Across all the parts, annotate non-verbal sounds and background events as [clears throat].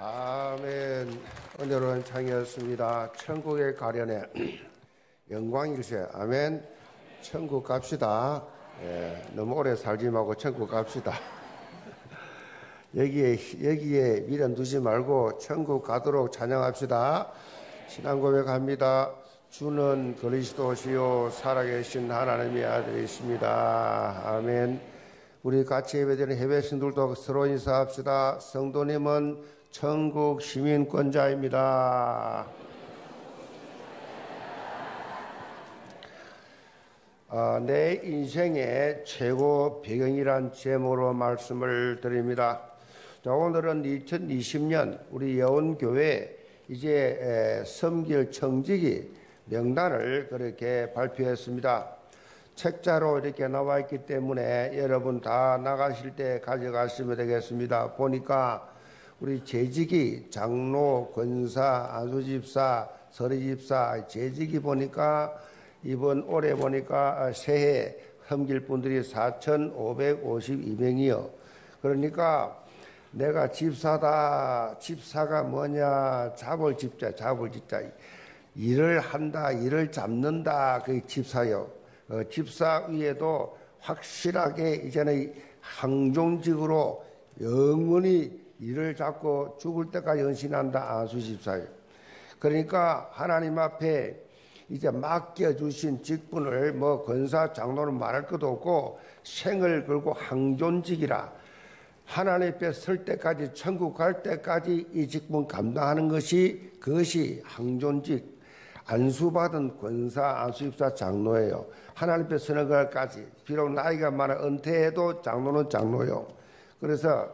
아멘. 오늘은 창이었습니다. 천국에 가려내 [clears throat] 영광일세. 아멘. 천국 갑시다. 예, 너무 오래 살지 말고 천국 갑시다. [laughs] 여기에, 여기에 미련 두지 말고 천국 가도록 찬양합시다. 신앙 고백합니다. 주는 그리스도시요 살아계신 하나님의 아들이십니다. 아멘. 우리 같이 예배드리는 해외 신들도 서로 인사합시다. 성도님은 천국 시민권자입니다. 아, 내 인생의 최고 배경이란 제목으로 말씀을 드립니다. 자, 오늘은 2020년 우리 여원교회 이제 섬길 청직이 명단을 그렇게 발표했습니다. 책자로 이렇게 나와 있기 때문에 여러분 다 나가실 때 가져가시면 되겠습니다. 보니까 우리 재직이 장로, 권사, 안수집사, 서리집사, 재직이 보니까 이번 올해 보니까 새해 섬길 분들이 4,552명이요. 그러니까 내가 집사다. 집사가 뭐냐? 잡을 집자, 잡을 집자. 일을 한다, 일을 잡는다. 그게 집사요. 어, 집사 위에도 확실하게 이제는 항종직으로 영원히 일을 잡고 죽을 때까지 연신한다. 아수 집사요. 그러니까 하나님 앞에 이제 맡겨주신 직분을 뭐 권사 장로는 말할 것도 없고 생을 걸고 항존직이라 하나님 앞에 설 때까지 천국 갈 때까지 이 직분 감당하는 것이 그것이 항존직 안수받은 권사 안수입사 장로예요. 하나님 앞에 서는 것까지 비록 나이가 많아 은퇴해도 장로는 장로요. 그래서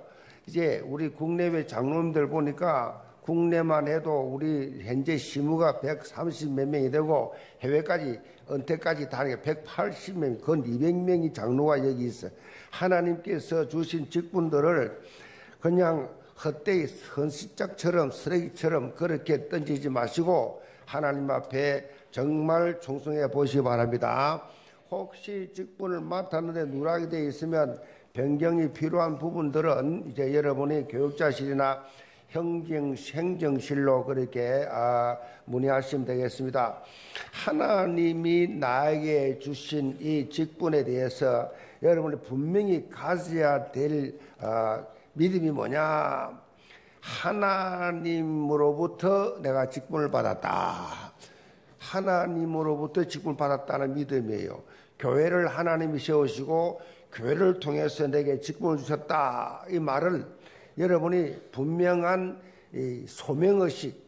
이제 우리 국내외 장로님들 보니까 국내만 해도 우리 현재 시무가 130 몇 명이 되고 해외까지 은퇴까지 다니게 180 명, 건 200명이 장로가 여기 있어. 하나님께서 주신 직분들을 그냥 헛되이 선시짝처럼 쓰레기처럼 그렇게 던지지 마시고 하나님 앞에 정말 충성해 보시기 바랍니다. 혹시 직분을 맡았는데 누락이 되어 있으면 변경이 필요한 부분들은 이제 여러분이 교육자실이나 행정, 행정실로 그렇게 아, 문의하시면 되겠습니다. 하나님이 나에게 주신 이 직분에 대해서 여러분이 분명히 가져야 될 아, 믿음이 뭐냐? 하나님으로부터 내가 직분을 받았다. 하나님으로부터 직분을 받았다는 믿음이에요. 교회를 하나님이 세우시고 교회를 통해서 내게 직분을 주셨다. 이 말을 여러분이 분명한 소명의식,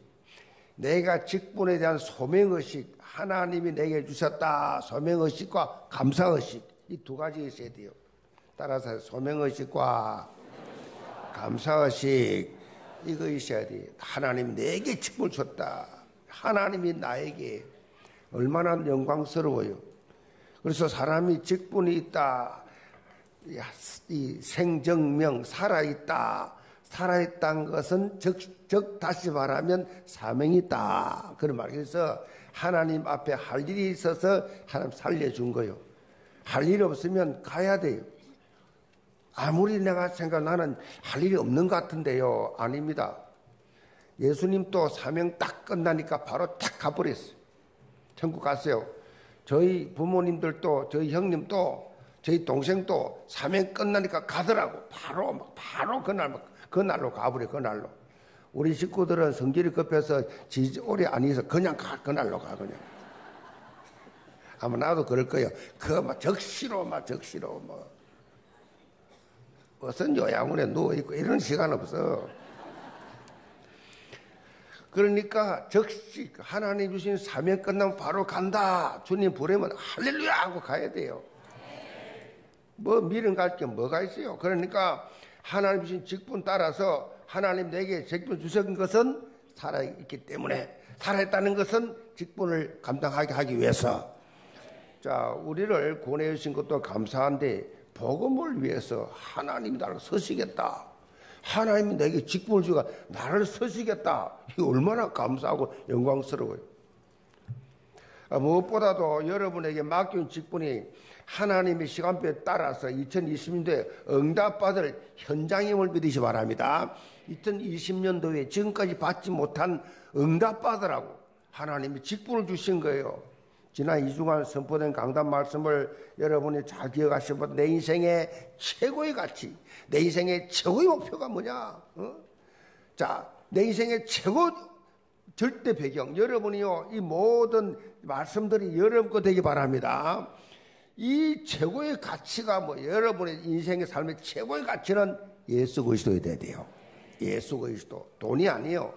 내가 직분에 대한 소명의식, 하나님이 내게 주셨다. 소명의식과 감사의식. 이 두 가지 있어야 돼요. 따라서 소명의식과 감사의식. 이거 있어야 돼. 하나님 내게 직분을 줬다. 하나님이 나에게 얼마나 영광스러워요. 그래서 사람이 직분이 있다. 이 생정명 살아있다. 살아있다는 것은 즉, 즉 다시 말하면 사명이 있다. 그런 말. 그래서 하나님 앞에 할 일이 있어서 하나님 살려준 거요. 할 일이 없으면 가야 돼요. 아무리 내가 생각 나는 할 일이 없는 것 같은데요. 아닙니다. 예수님 또 사명 딱 끝나니까 바로 탁 가버렸어요. 천국 갔어요. 저희 부모님들도 저희 형님도 저희 동생도 사명 끝나니까 가더라고. 바로, 바로 그날, 그날로 가버려, 그날로. 우리 식구들은 성질이 급해서 지 오래 안 있어. 그냥 가, 그날로 가, 그냥. 아마 나도 그럴 거예요. 그, 막, 적시로, 막, 적시로, 뭐. 어선 요양원에 누워있고, 이런 시간 없어. 그러니까 적시 하나님 주신 사명 끝나면 바로 간다. 주님 부르면 할렐루야 하고 가야 돼요. 뭐 미련 갈 게 뭐가 있어요? 그러니까 하나님 주신 직분 따라서 하나님 내게 직분 주신 것은 살아있기 때문에 살아있다는 것은 직분을 감당하게 하기 위해서 자 우리를 구원해 주신 것도 감사한데 복음을 위해서 하나님이 나를 서시겠다. 하나님이 내게 직분을 주가 나를 서시겠다. 이 얼마나 감사하고 영광스러워요. 아, 무엇보다도 여러분에게 맡긴 직분이 하나님의 시간표에 따라서 2020년도에 응답받을 현장임을 믿으시 바랍니다. 2020년도에 지금까지 받지 못한 응답받으라고 하나님이 직분을 주신 거예요. 지난 2주간 선포된 강단 말씀을 여러분이 잘 기억하시면 내 인생의 최고의 가치, 내 인생의 최고의 목표가 뭐냐? 어? 자, 내 인생의 최고 절대 배경, 여러분이요, 이 모든 말씀들이 여러분 거 되기 바랍니다. 이 최고의 가치가 뭐 여러분의 인생의 삶의 최고의 가치는 예수 그리스도에 돼야 돼요. 예수 그리스도. 돈이 아니요.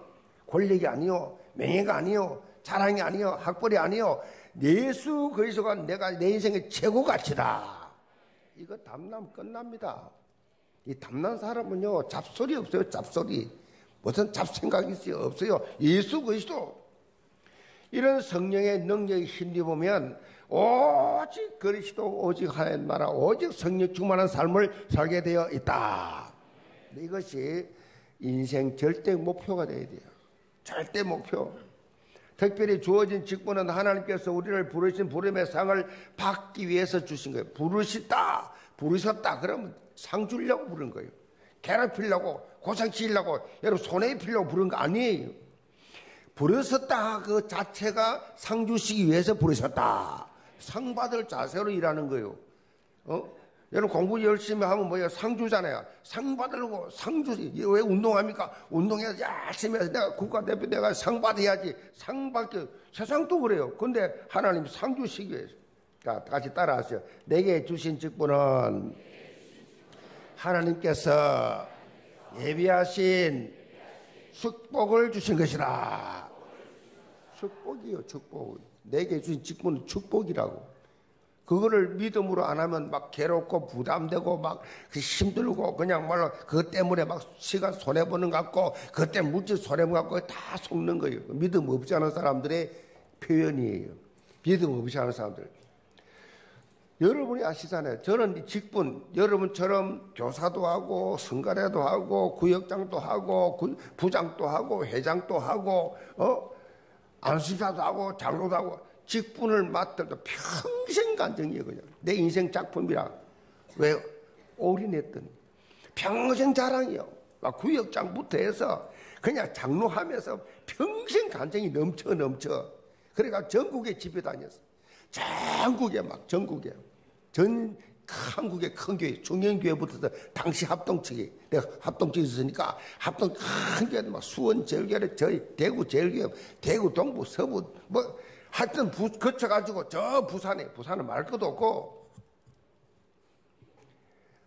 권력이 아니요. 명예가 아니요. 자랑이 아니요. 학벌이 아니요. 예수 그리스도가 내가 내 인생의 최고 가치다. 이거 담남 끝납니다. 이 담난 사람은요, 잡소리 없어요, 잡소리. 무슨 잡생각이 있어요? 없어요. 예수 그리스도. 이런 성령의 능력이 힘입으면 오직 그리스도 오직 하나님 나라 오직 성령 충만한 삶을 살게 되어 있다. 이것이 인생 절대 목표가 되어야 돼요. 절대 목표. 특별히 주어진 직분은 하나님께서 우리를 부르신 부름의 상을 받기 위해서 주신 거예요. 부르시다, 부르셨다. 그러면 상 주려고 부른 거예요. 괴롭히려고, 고상 치려고, 여러분 손해 입히려고 부른 거 아니에요. 부르셨다 그 자체가 상 주시기 위해서 부르셨다. 상 받을 자세로 일하는 거예요. 어? 여러분 공부 열심히 하면 뭐야? 상 주잖아요. 상 받으려고 상 주지. 왜 운동합니까? 운동해서 열심히 해서 내가 국가대표 내가 상 받아야지. 상 받게. 세상도 그래요. 근데 하나님 상 주시기 위해서. 자, 같이 따라하세요. 내게 주신 직분은 하나님께서 예비하신 축복을 주신 것이라. 축복이요, 축복. 내게 주신 직분은 축복이라고. 그거를 믿음으로 안 하면 막 괴롭고 부담되고 막그 힘들고 그냥 말로 그것 때문에 막 시간 손해보는 것 같고 그것 때문에 물질 손해보는 것 같고 다 속는 거예요. 믿음 없이 하는 사람들의 표현이에요. 믿음 없이 하는 사람들. 여러분이 아시잖아요. 저는 직분, 여러분처럼 교사도 하고, 성가래도 하고, 구역장도 하고, 부장도 하고, 회장도 하고, 어? 안수사도 하고, 장로도 하고, 직분을 맡들도 평생 간증이에요, 그냥. 내 인생 작품이라. 왜? 올인했더니. 평생 자랑이요. 막 구역장부터 해서 그냥 장로하면서 평생 간증이 넘쳐 넘쳐. 그러니까 전국에 집에 다녔어. 전국에 막 전국에. 전 한국의 큰 교회, 중형교회부터 당시 합동측이, 내가 합동측에 있었으니까 합동 큰 교회, 막 수원 제일교회, 저희 대구 제일교회, 대구 동부 서부, 뭐, 하여튼 부, 거쳐가지고 저 부산에, 부산은 말 것도 없고,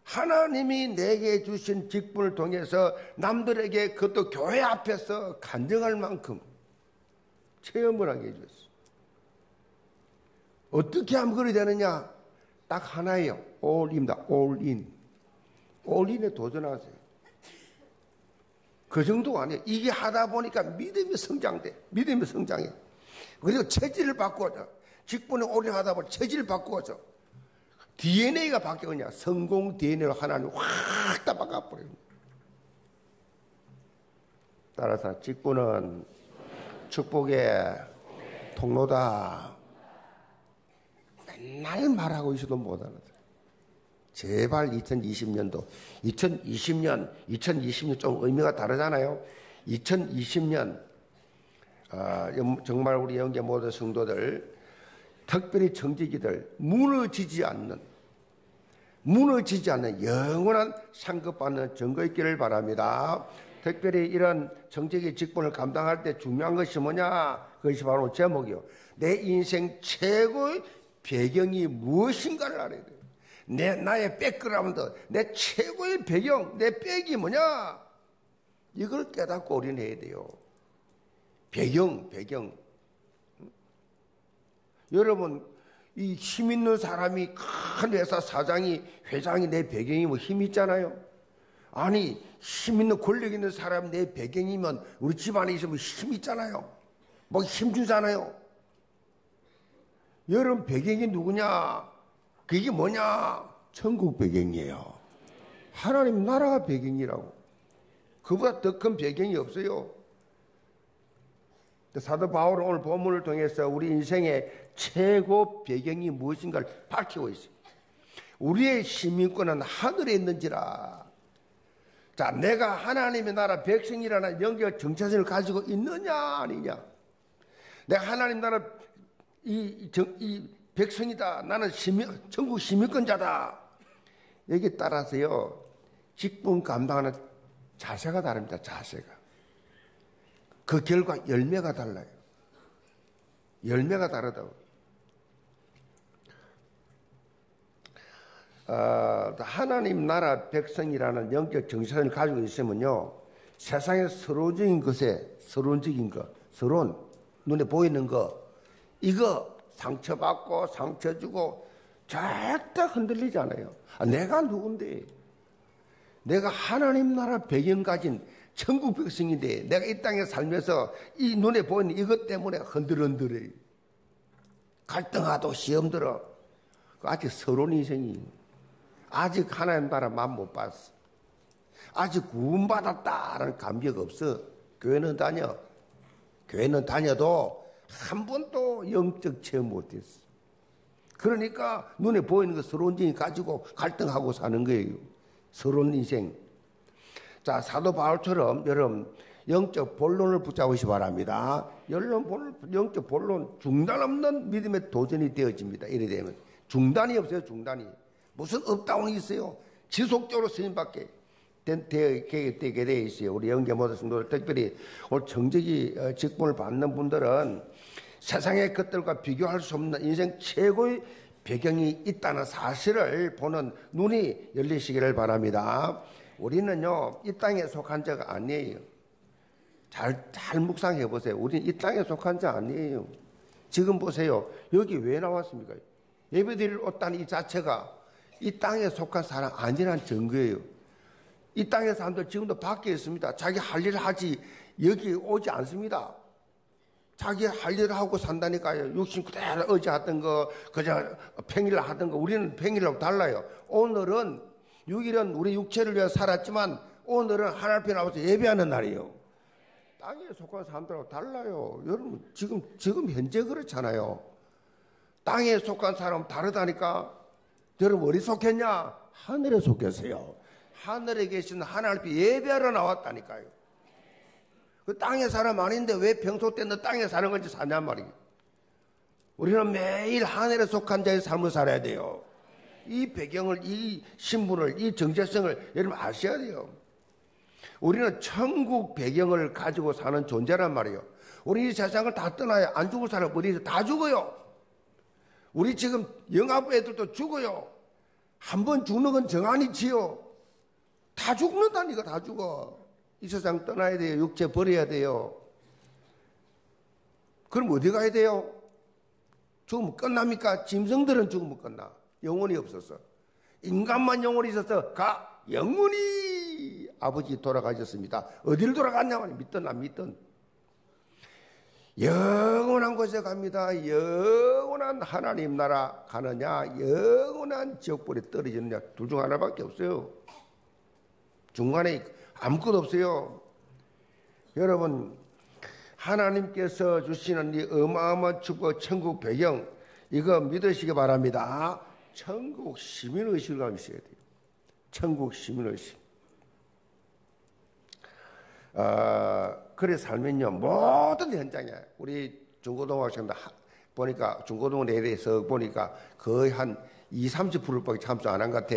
하나님이 내게 주신 직분을 통해서 남들에게 그것도 교회 앞에서 간증할 만큼 체험을 하게 해줬어. 어떻게 하면 그리 되느냐? 딱 하나예요. 올입니다. 올인. 올인에 도전하세요. 그 정도가 아니에요. 이게 하다 보니까 믿음이 성장돼. 믿음이 성장해. 그리고 체질을 바꿔줘. 직분에 올인하다 보니 체질을 바꿔줘. DNA가 바뀌었냐. 성공 DNA로 하나님 확다 바꿔버려요. 따라서 직분은 축복의 통로다. 맨날 말하고 있어도 못 알아들어. 제발 2020년도, 2020년, 2020년 좀 의미가 다르잖아요. 2020년, 아, 정말 우리 영계 모든 성도들, 특별히 정직이들, 무너지지 않는, 무너지지 않는 영원한 상급받는 증거 있기를 바랍니다. 특별히 이런 정책의 직분을 감당할 때 중요한 것이 뭐냐? 그것이 바로 제목이요. 내 인생 최고의 배경이 무엇인가를 알아야 돼요. 내, 나의 백그라운드, 내 최고의 배경, 내 백이 뭐냐? 이걸 깨닫고 각인해야 돼요. 배경, 배경. 여러분, 이 힘 있는 사람이 큰 회사 사장이, 회장이 내 배경이 뭐 힘 있잖아요? 아니, 힘 있는 권력 있는 사람 내 배경이면 우리 집안에 있으면 힘 있잖아요? 뭐 힘 주잖아요? 여러분 배경이 누구냐? 그게 뭐냐? 천국 배경이에요. 하나님 나라 배경이라고. 그보다 더 큰 배경이 없어요. 사도 바울은 오늘 본문을 통해서 우리 인생의 최고 배경이 무엇인가를 밝히고 있어요. 우리의 시민권은 하늘에 있는지라. 자, 내가 하나님의 나라 백성이라는 영적 정체성을 가지고 있느냐, 아니냐. 내가 하나님 나라 이, 정, 이 백성이다. 나는 시민, 전국 시민권자다. 여기에 따라서요, 직분 감당하는 자세가 다릅니다, 자세가. 그 결과 열매가 달라요. 열매가 다르다고. 어, 하나님 나라 백성이라는 영적 정신을 가지고 있으면요, 세상의 서론적인 것에, 서론적인 것, 서론, 눈에 보이는 거, 이거 상처받고 상처 주고 절대 흔들리지 않아요. 아, 내가 누군데? 내가 하나님 나라 배경 가진 천국 백성인데 내가 이 땅에 살면서 이 눈에 보이는 이것 때문에 흔들흔들해. 갈등하도 시험 들어. 아직 서론 인생이. 아직 하나님 나라 맘 못 봤어. 아직 구원받았다라는 감격 없어. 교회는 다녀. 교회는 다녀도 한 번도 영적 체험 못했어. 그러니까 눈에 보이는 거 서론적인 가지고 갈등하고 사는 거예요. 서론 인생. 자, 사도 바울처럼 여러분 영적 본론을 붙잡으시 바랍니다. 영적 본론 중단 없는 믿음의 도전이 되어집니다. 이래 되면 중단이 없어요. 중단이. 무슨 up down이 있어요? 지속적으로 쓰임 받게 되게 되어 있어요. 우리 영계 모든 성도들 특별히 오늘 정직이 어, 직분을 받는 분들은 세상의 것들과 비교할 수 없는 인생 최고의 배경이 있다는 사실을 보는 눈이 열리시기를 바랍니다. 우리는요, 이 땅에 속한 자가 아니에요. 잘, 잘 묵상해 보세요. 우리는 이 땅에 속한 자 아니에요. 지금 보세요. 여기 왜 나왔습니까? 예배 드릴 옷단 이 자체가 이 땅에 속한 사람 아니란 증거예요. 이 땅의 사람들 지금도 밖에 있습니다. 자기 할 일을 하지 여기 오지 않습니다. 자기 할 일을 하고 산다니까요. 육신 그대로 어제 하던 거, 그저 평일 하던 거, 우리는 평일하고 달라요. 오늘은 6일은 우리 육체를 위해 살았지만 오늘은 하나님 앞에 나와서 예배하는 날이에요. 땅에 속한 사람들하고 달라요. 여러분, 지금, 지금 현재 그렇잖아요. 땅에 속한 사람은 다르다니까. 여러분 어디 속했냐? 하늘에 속했어요. 하늘에 계신 하나님 앞에 예배하러 나왔다니까요. 그 땅에 사람 아닌데 왜 평소 때는 땅에 사는 건지 사냔 말이에요. 우리는 매일 하늘에 속한 자의 삶을 살아야 돼요. 이 배경을, 이 신분을, 이 정체성을 여러분 아셔야 돼요. 우리는 천국 배경을 가지고 사는 존재란 말이에요. 우리 이 세상을 다 떠나야 안 죽을 사람 어디서 다 죽어요. 우리 지금 영아부 애들도 죽어요. 한 번 죽는 건 정한이지요. 다 죽는다니까 다 죽어. 이 세상 떠나야 돼요. 육체 버려야 돼요. 그럼 어디 가야 돼요? 죽으면 끝납니까? 짐승들은 죽으면 끝나. 영혼이 없어서. 인간만 영혼이 있어서 가. 영혼이 아버지 돌아가셨습니다. 어디를 돌아갔냐? 믿든 안 믿든. 영원한 곳에 갑니다. 영원한 하나님 나라 가느냐, 영원한 지옥불에 떨어지느냐, 둘 중 하나밖에 없어요. 중간에 아무것도 없어요. 여러분, 하나님께서 주시는 이 어마어마한 축복, 천국 배경, 이거 믿으시기 바랍니다. 천국 시민의식을 가지고 있어야 돼요. 천국 시민의식. 어, 그래 살면요 모든 현장에 우리 중고등학생들 보니까 중고등 내에서 보니까 거의 한 2, 30%밖에 참석 안한 것 같아.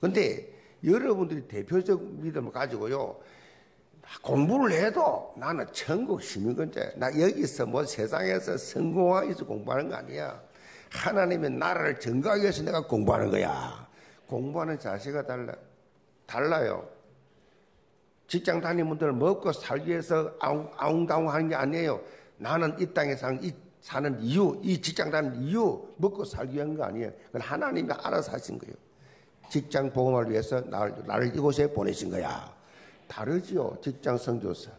근데 여러분들이 대표적 믿음을 가지고요. 공부를 해도 나는 천국 시민권자. 나 여기서 뭐 세상에서 성공하기 위해서 공부하는 거 아니야. 하나님의 나라를 증거하기 위해서 내가 공부하는 거야. 공부하는 자세가 달라. 달라요. 직장 다니는 분들 먹고 살기 위해서 아웅다웅 하는 게 아니에요. 나는 이 땅에 사는, 이, 사는 이유, 이 직장 다니는 이유, 먹고 살기 위한 거 아니에요. 그건 하나님이 알아서 하신 거예요. 직장 보험을 위해서 나를, 나를 이곳에 보내신 거야. 다르지요. 직장 성교사.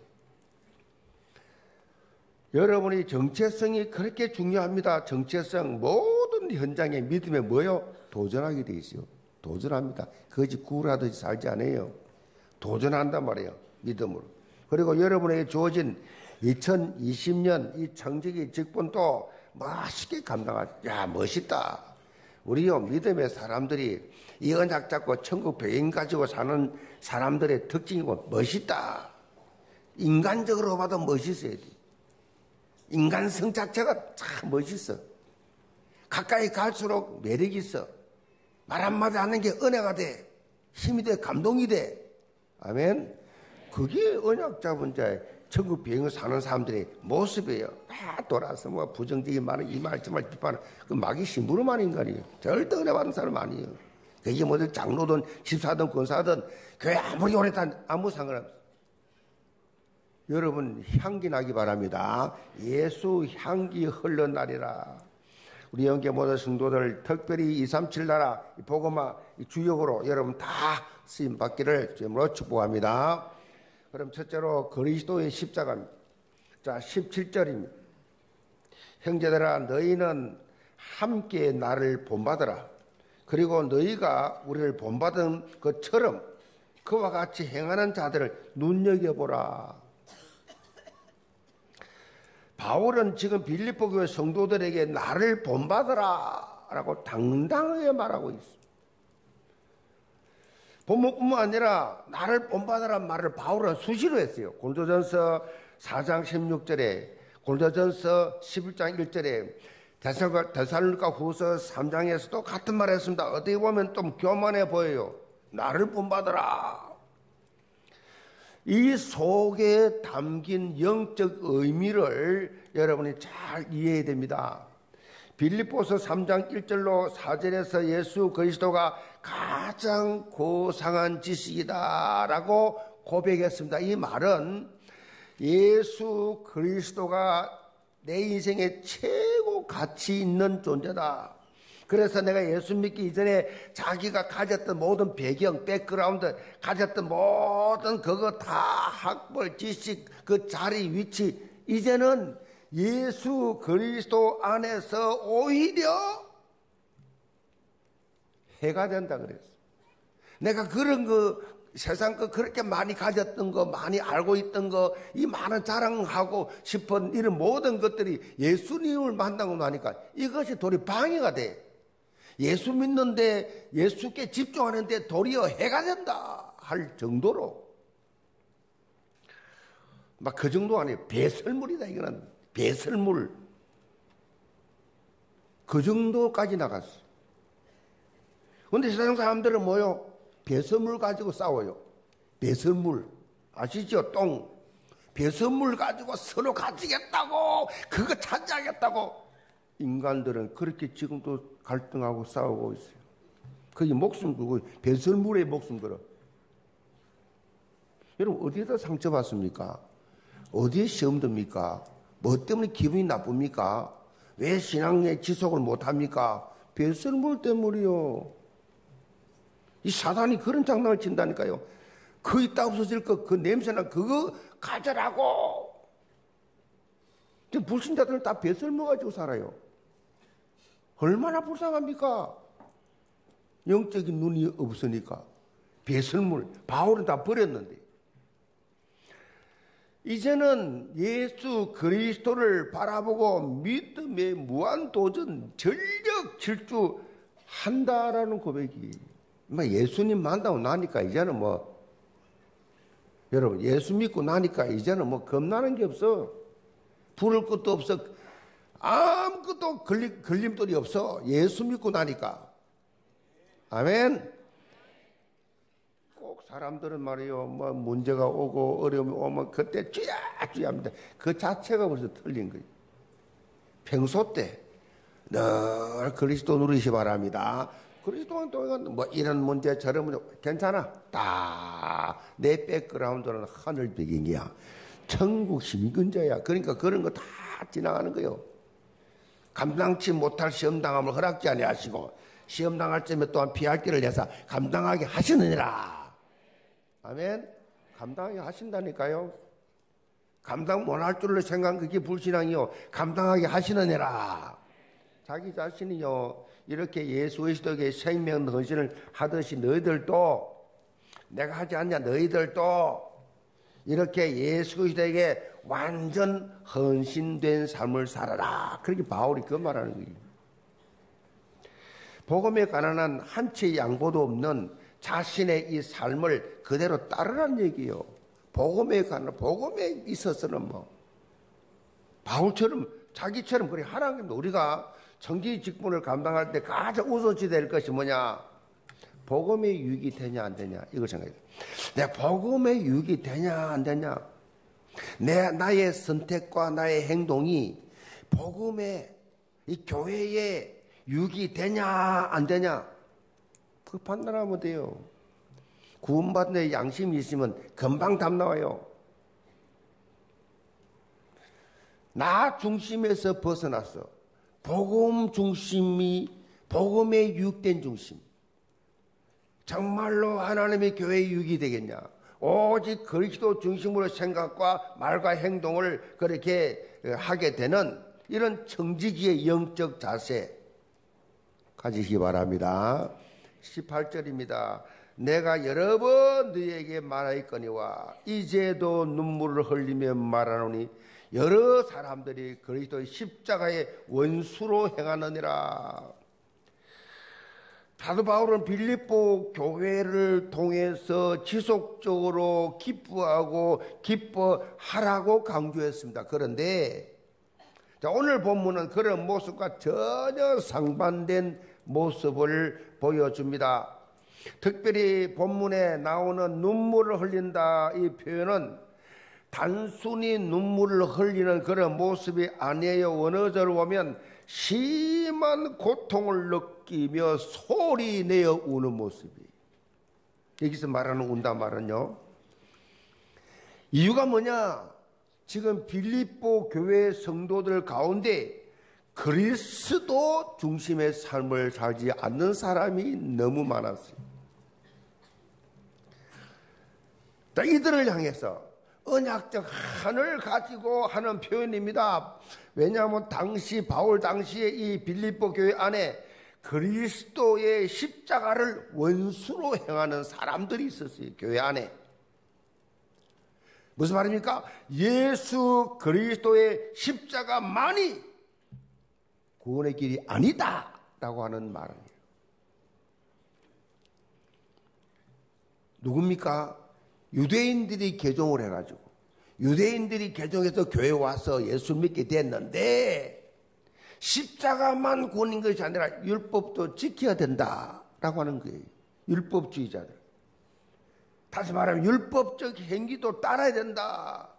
여러분이 정체성이 그렇게 중요합니다. 정체성 모든 현장에 믿음에 뭐요? 도전하게 돼 있어요. 도전합니다. 거짓 구라듯이 살지 않아요. 도전한단 말이에요. 믿음으로. 그리고 여러분에게 주어진 2020년 이 청직의 직분도 멋있게 감당하 야, 멋있다. 우리요 믿음의 사람들이 이 언약 잡고 천국 배인 가지고 사는 사람들의 특징이고 멋있다. 인간적으로 봐도 멋있어야 돼. 인간성 자체가 참 멋있어. 가까이 갈수록 매력이 있어. 말 한마디 하는 게 은혜가 돼. 힘이 돼. 감동이 돼. 아멘. 그게 언약 잡은 자의 천국 비행을 사는 사람들의 모습이에요. 다 돌아서 뭐 부정적인 말은 이 말, 저 말, 비판은 그 마귀 심부름하는 인간이에요. 절대 은혜 받은 사람 아니에요. 그게 뭐든 장로든 집사든 권사든 교회 아무리 오래단 아무 상관없어요. 여러분 향기 나기 바랍니다. 예수 향기 흘러나리라. 우리 영계 모든 성도들 특별히 237 나라 보고마 주역으로 여러분 다 쓰임 받기를 주님으로 축복합니다. 그럼 첫째로 그리스도의 십자가입니다. 자, 17절입니다. 형제들아 너희는 함께 나를 본받으라. 그리고 너희가 우리를 본받은 것처럼 그와 같이 행하는 자들을 눈여겨보라. 바울은 지금 빌립보 교회 성도들에게 나를 본받으라 라고 당당하게 말하고 있습니다. 본문뿐만 아니라 나를 본받으란 말을 바울은 수시로 했어요. 골도전서 4장 16절에 골도전서 11장 1절에 대살로니가 후서 3장에서도 같은 말을 했습니다. 어떻게 보면 좀 교만해 보여요. 나를 본받으라. 이 속에 담긴 영적 의미를 여러분이 잘 이해해야 됩니다. 빌립보서 3장 1절로 4절에서 예수 그리스도가 가장 고상한 지식이다라고 고백했습니다. 이 말은 예수 그리스도가 내 인생의 최고 가치 있는 존재다. 그래서 내가 예수 믿기 이전에 자기가 가졌던 모든 배경, 백그라운드, 가졌던 모든 그거 다 학벌, 지식, 그 자리, 위치, 이제는 예수 그리스도 안에서 오히려 해가 된다 그랬어. 내가 그런 거 세상 거 그렇게 많이 가졌던 거, 많이 알고 있던 거, 이 많은 자랑하고 싶은 이런 모든 것들이 예수님을 만나고 나니까 이것이 도리어 방해가 돼. 예수 믿는데 예수께 집중하는데 도리어 해가 된다 할 정도로 막 그 정도 아니에요. 배설물이다 이거는 배설물 그 정도까지 나갔어. 근데 세상 사람들은 뭐요? 배설물 가지고 싸워요. 배설물 아시죠? 똥 배설물 가지고 서로 가지겠다고 그거 차지하겠다고 인간들은 그렇게 지금도 갈등하고 싸우고 있어요. 그게 목숨 걸고 배설물에 목숨 걸어. 여러분 어디에다 상처 받습니까? 어디에 시험 듭니까? 뭐 때문에 기분이 나쁩니까? 왜 신앙의 지속을 못합니까? 배설물 때문이요. 이 사단이 그런 장난을 친다니까요. 그 있다 없어질 거, 그 냄새나 그거 가져라고. 불신자들은 다 배설물 가지고 살아요. 얼마나 불쌍합니까? 영적인 눈이 없으니까. 배설물, 바울은 다 버렸는데. 이제는 예수 그리스도를 바라보고 믿음의 무한 도전, 전력 질주 한다라는 고백이. 뭐 예수님 만나고 나니까 이제는 뭐, 여러분, 예수 믿고 나니까 이제는 뭐 겁나는 게 없어. 부를 것도 없어. 아무것도 걸림, 걸림돌이 없어. 예수 믿고 나니까. 아멘. 꼭 사람들은 말이요, 뭐 문제가 오고 어려움이 오면 그때 쥐야 쥐야 합니다. 그 자체가 벌써 틀린 거예요. 평소 때 늘 그리스도 누리시 바랍니다. 그리스도는 또뭐 이런 문제 저런 문제 괜찮아. 다 내 백그라운드는 하늘 배경이야. 천국 시민근자야. 그러니까 그런 거 다 지나가는 거요. 감당치 못할 시험당함을 허락지 아니하시고 시험당할 점에 또한 피할 길을 내서 감당하게 하시느니라. 아멘. 감당하게 하신다니까요. 감당 못할 줄로 생각한 그게 불신앙이요. 감당하게 하시느니라. 자기 자신이요. 이렇게 예수 그리스도에게 생명 헌신을 하듯이 너희들도 내가 하지 않냐 너희들도 이렇게 예수 그리스도에게 완전 헌신된 삶을 살아라. 그렇게 바울이 그 말하는 거예요. 복음에 관한 한 채 양보도 없는 자신의 이 삶을 그대로 따르란 얘기요. 복음에 관한 복음에 있어서는 뭐 바울처럼 자기처럼 그래 하나님 우리가 정기 직분을 감당할 때 가장 우선시 될 것이 뭐냐? 복음의 유익이 되냐 안 되냐 이걸 생각해. 내 복음의 유익이 되냐 안 되냐? 내 나의 선택과 나의 행동이 복음의 이 교회에 유익이 되냐 안 되냐 그 판단하면 돼요. 구원받는 양심이 있으면 금방 답 나와요. 나 중심에서 벗어났어. 복음 중심이 복음의 유익된 중심. 정말로 하나님의 교회의 유익이 되겠냐? 오직 그리스도 중심으로 생각과 말과 행동을 그렇게 하게 되는 이런 청지기의 영적 자세 가지시기 바랍니다. 18절입니다. 내가 여러 번 너에게 말하였거니와 이제도 눈물을 흘리며 말하노니 여러 사람들이 그리스도의 십자가의 원수로 행하느니라. 사도 바울은 빌립보 교회를 통해서 지속적으로 기뻐하고 기뻐하라고 강조했습니다. 그런데 오늘 본문은 그런 모습과 전혀 상반된 모습을 보여줍니다. 특별히 본문에 나오는 눈물을 흘린다 이 표현은 단순히 눈물을 흘리는 그런 모습이 아니에요. 원어절을 보면 심한 고통을 느끼며 소리 내어 우는 모습이. 여기서 말하는 운다 말은요. 이유가 뭐냐? 지금 빌립보 교회 성도들 가운데 그리스도 중심의 삶을 살지 않는 사람이 너무 많았어요. 이들을 향해서 언약적 한을 가지고 하는 표현입니다. 왜냐하면 당시 바울 당시에 이 빌립보 교회 안에 그리스도의 십자가를 원수로 행하는 사람들이 있었어요. 교회 안에. 무슨 말입니까? 예수 그리스도의 십자가만이 구원의 길이 아니다. 라고 하는 말이에요. 누굽니까? 유대인들이 개종을 해가지고 유대인들이 개종해서 교회 와서 예수 믿게 됐는데 십자가만 구원인 것이 아니라 율법도 지켜야 된다라고 하는 거예요. 율법주의자들. 다시 말하면 율법적 행위도 따라야 된다.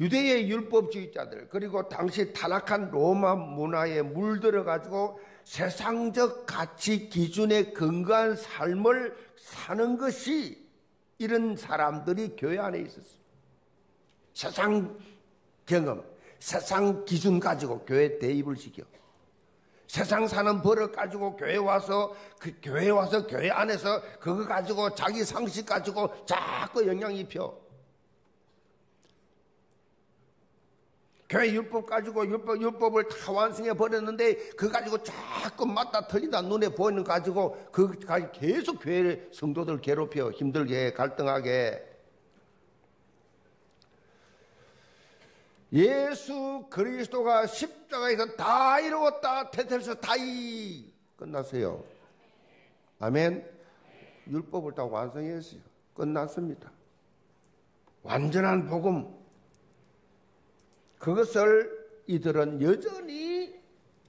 유대의 율법주의자들 그리고 당시 타락한 로마 문화에 물들어 가지고 세상적 가치 기준에 근거한 삶을 사는 것이 이런 사람들이 교회 안에 있었습니다. 세상 경험, 세상 기준 가지고 교회 대입을 시켜. 세상 사는 버릇 가지고 교회 와서 그 교회 와서 교회 안에서 그거 가지고 자기 상식 가지고 자꾸 영향 입혀. 교회 율법 가지고 율법, 율법을 다 완성해 버렸는데 그 가지고 자꾸 맞다 틀리다 눈에 보이는 가지고 그 계속 교회 성도들 괴롭혀 힘들게 갈등하게. 예수 그리스도가 십자가에서 다 이루었다. 테텔서 다이. 끝났어요. 아멘. 율법을 다 완성했어요. 끝났습니다. 완전한 복음 그것을 이들은 여전히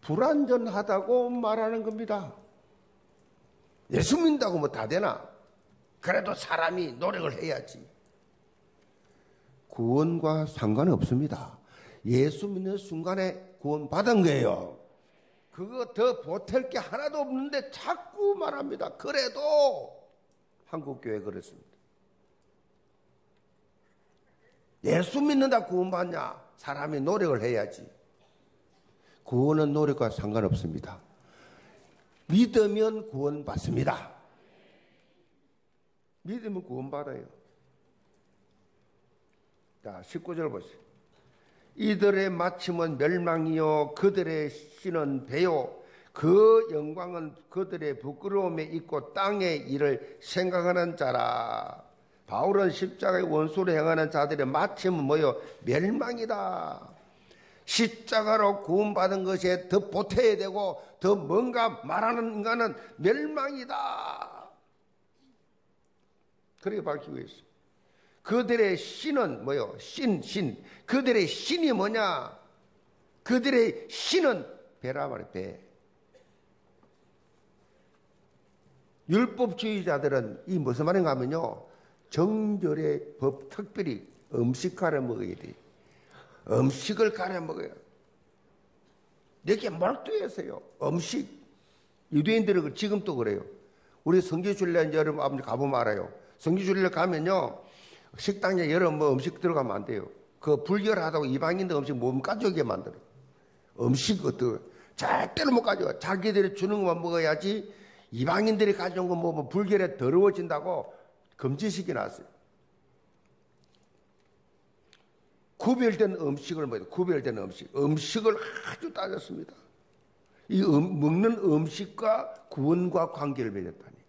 불완전하다고 말하는 겁니다. 예수 믿는다고 뭐 다 되나? 그래도 사람이 노력을 해야지. 구원과 상관없습니다. 예수 믿는 순간에 구원 받은 거예요. 그거 더 보탤 게 하나도 없는데 자꾸 말합니다. 그래도 한국교회 그렇습니다. 예수 믿는다 구원받냐? 사람이 노력을 해야지. 구원은 노력과 상관없습니다. 믿으면 구원받습니다. 믿으면 구원받아요. 자, 19절 보세요. 이들의 마침은 멸망이요, 그들의 신은 배요, 그 영광은 그들의 부끄러움에 있고 땅의 일을 생각하는 자라. 바울은 십자가의 원수로 행하는 자들의 마침은 뭐요? 멸망이다. 십자가로 구원받은 것에 더 보태야 되고 더 뭔가 말하는 인간은 멸망이다. 그렇게 밝히고 있어요. 그들의 신은 뭐요? 신, 신. 그들의 신이 뭐냐? 그들의 신은 배라 말이에요, 배. 율법주의자들은 이 무슨 말인가 하면요. 정절의 법, 특별히 음식 가려 먹어야 돼. 음식을 가려 먹어요. 여기에 몰두해서요. 음식. 유대인들은 지금도 그래요. 우리 성지순례 여러분 아버지 가보면 알아요. 성지순례 가면요. 식당에 여러 뭐 음식 들어가면 안 돼요. 그 불결하다고 이방인들 음식 못 가져오게 만들어. 음식 어떤 절대로 못 가져와. 자기들이 주는 것만 먹어야지 이방인들이 가져온 거 먹으면 불결에 더러워진다고 금지시켜 놨어요. 구별된 음식을 먹어요. 구별된 음식. 음식을 아주 따졌습니다. 이 음, 먹는 음식과 구원과 관계를 맺었다니까.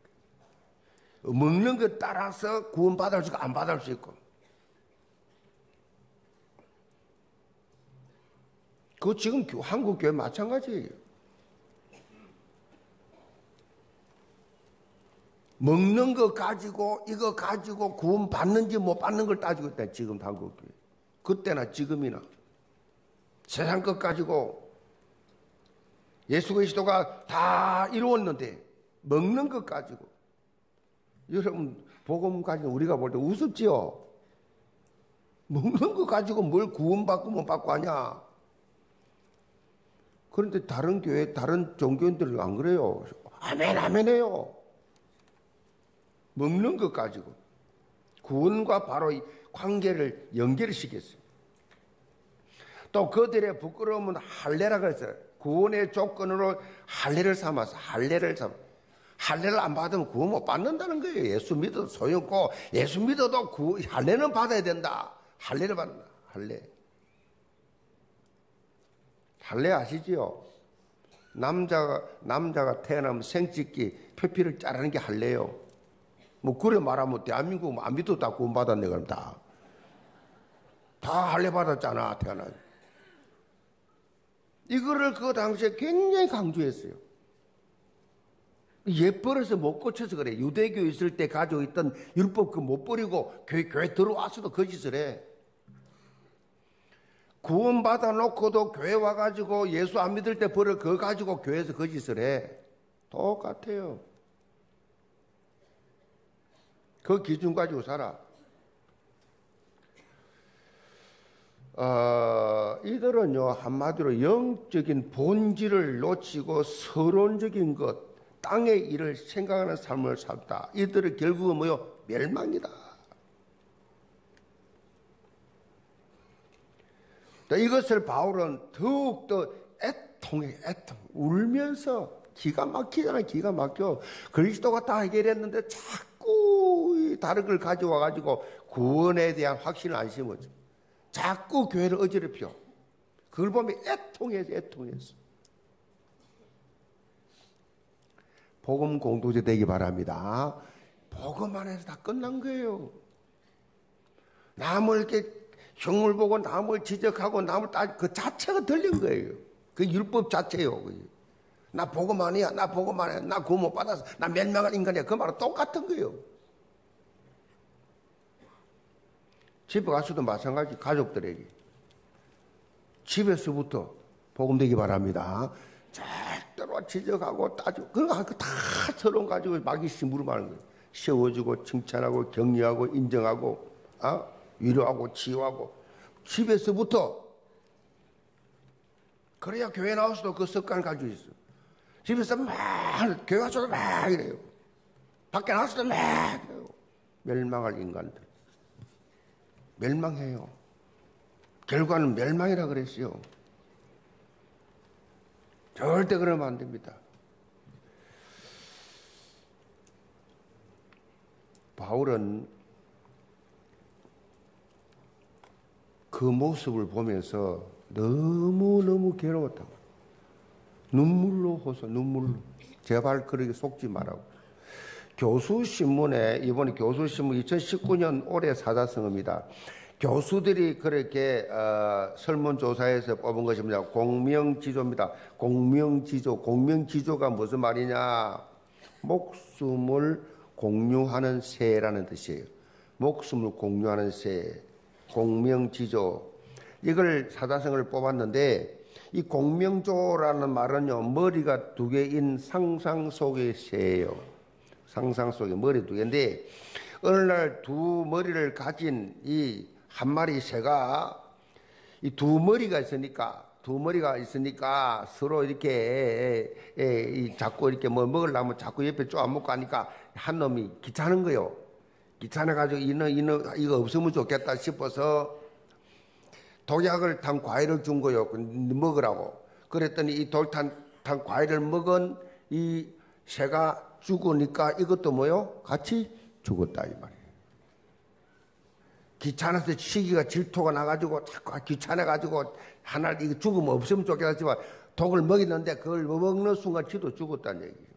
먹는 것 따라서 구원받을 수 있고 안 받을 수 있고. 그 지금 한국 교회 마찬가지예요. 먹는 거 가지고 이거 가지고 구원 받는지 못 받는 걸 따지고 있다 지금 한국 교회. 그때나 지금이나 세상 것 가지고 예수 그리스도가 다 이루었는데 먹는 것 가지고 여러분 복음 가지고 우리가 볼 때 우습지요. 먹는 것 가지고 뭘 구원받고 못 받고 하냐. 그런데 다른 교회 다른 종교인들은 안 그래요. 아멘 아멘 해요. 먹는 것 가지고 구원과 바로 관계를 연결시켰어요. 또 그들의 부끄러움은 할례라 그랬어요. 구원의 조건으로 할례를 삼아서 할례를 삼. 할례를 안 받으면 구원 못 받는다는 거예요. 예수 믿어도 소용없고 예수 믿어도 구, 할례는 받아야 된다. 할례를 받는다. 할례. 할례 아시지요? 남자가 남자가 태어나면 생찍기 표피를 자르는 게 할례요. 뭐 그래 말하면 대한민국 안 믿어도 다 구원 받았네 그럼 다. 다 할례 받았잖아 태어나. 이거를 그 당시에 굉장히 강조했어요. 옛버릇을 못 고쳐서 그래. 유대교 있을 때 가지고 있던 율법 그 못 버리고 교회, 교회 들어와서도 거짓을 해. 구원 받아 놓고도 교회 와가지고 예수 안 믿을 때 버려 그거 가지고 교회에서 거짓을 해. 똑같아요. 그 기준 가지고 살아. 어, 이들은요, 한마디로 영적인 본질을 놓치고 서론적인 것, 땅의 일을 생각하는 삶을 살다. 이들은 결국은 뭐요? 멸망이다. 이것을 바울은 더욱더 애통해, 애통. 울면서 기가 막히잖아, 기가 막혀. 그리스도가 다 해결했는데 자꾸 다른 걸 가져와 가지고 구원에 대한 확신을 안 심어줘. 자꾸 교회를 어지럽혀. 그걸 보면 애통해서 애통해서. 복음 공동체 되기 바랍니다. 복음 안에서 다 끝난 거예요. 남을 이렇게 흉을 보고 남을 지적하고 남을 따, 그 자체가 들린 거예요. 그 율법 자체요. 나 복음 아니야. 나 복음 아니야. 나 구원 못 받아서. 나 멸망한 인간이야. 그 말은 똑같은 거예요. 집에 가서도 마찬가지 가족들에게 집에서부터 복음 되기 바랍니다. 절대로 지적하고 따지고 그런 거다 서론 가지고 막이 심부름하는 거예요. 세워주고 칭찬하고 격려하고 인정하고 어? 위로하고 치유하고 집에서부터 그래야 교회 나와서도 그 습관 가지고 있어. 집에서 막 교회 가서도 막 이래요. 밖에 나와서도 막 이래요. 멸망할 인간들. 멸망해요. 결과는 멸망이라 그랬어요. 절대 그러면 안 됩니다. 바울은 그 모습을 보면서 너무너무 괴로웠다고. 눈물로 호소, 눈물로. 제발 그렇게 속지 말라고. 교수신문에, 이번에 교수신문 2019년 올해 사자성어입니다. 교수들이 그렇게 어, 설문조사에서 뽑은 것입니다. 공명지조입니다. 공명지조. 공명지조가 무슨 말이냐? 목숨을 공유하는 새라는 뜻이에요. 목숨을 공유하는 새. 공명지조. 이걸 사자성을 뽑았는데 이 공명조라는 말은요 머리가 두 개인 상상 속의 새예요. 상상 속의 머리 두 개인데 어느 날 두 머리를 가진 이 한 마리 새가 이 두 머리가 있으니까 두 머리가 있으니까 서로 이렇게 에, 에, 자꾸 이렇게 뭐 먹으려면 자꾸 옆에 쪼아 먹고 하니까 한 놈이 귀찮은 거요. 귀찮아가지고 이놈 이놈 이거 없으면 좋겠다 싶어서 독약을 탄 과일을 준. 그 먹으라고. 그랬더니 이 돌탄 탄 과일을 먹은 이 새가 죽으니까 이것도 뭐요? 같이 죽었다 이 말이에요. 귀찮아서 시기가 질투가 나가지고 자꾸 귀찮아가지고 하나 이거 죽으면 없으면 좋겠지만 독을 먹였는데 그걸 먹는 순간 지도 죽었다는 얘기예요.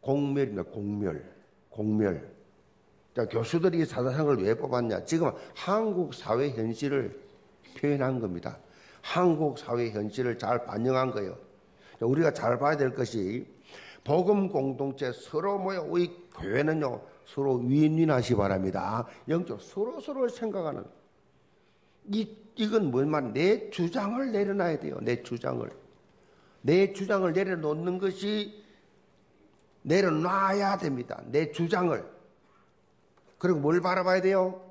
공멸입니다. 공멸. 공멸. 자, 교수들이 사자성을 왜 뽑았냐? 지금 한국 사회 현실을 표현한 겁니다. 한국 사회 현실을 잘 반영한 거예요. 자, 우리가 잘 봐야 될 것이 복음 공동체 서로 모여 우리 교회는요 서로 윈윈하시 바랍니다. 영적 서로 서로 생각하는 이 이건 뭐만 내 주장을 내려놔야 돼요. 내 주장을 내 주장을 내려놓는 것이 내려놔야 됩니다. 내 주장을 그리고 뭘 바라봐야 돼요?